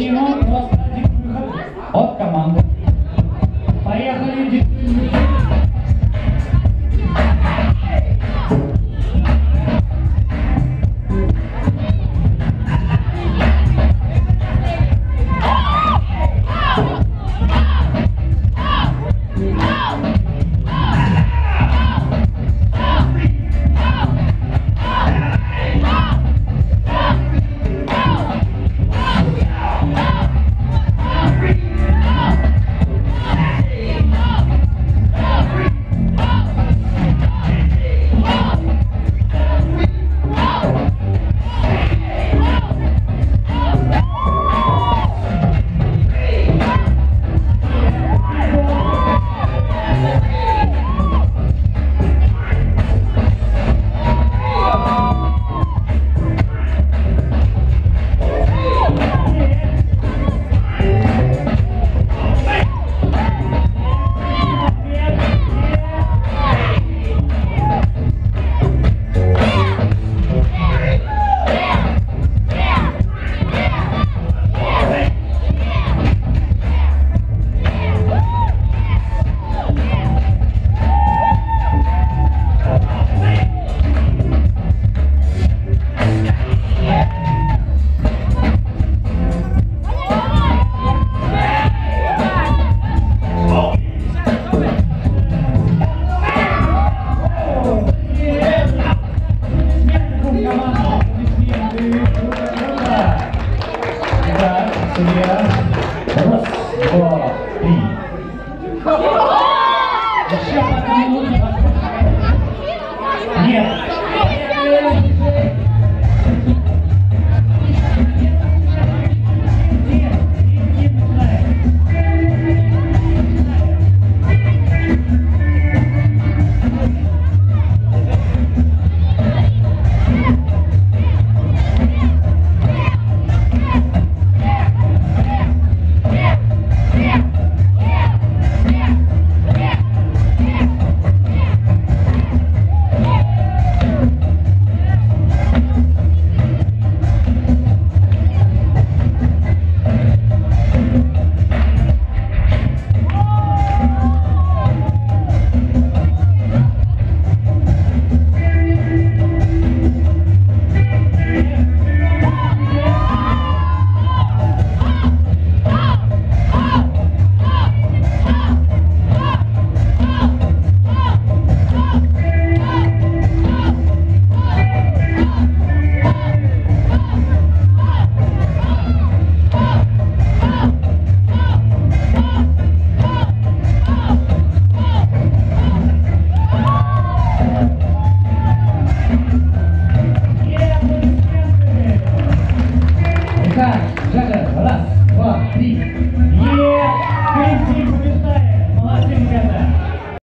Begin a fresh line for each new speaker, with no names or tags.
You know.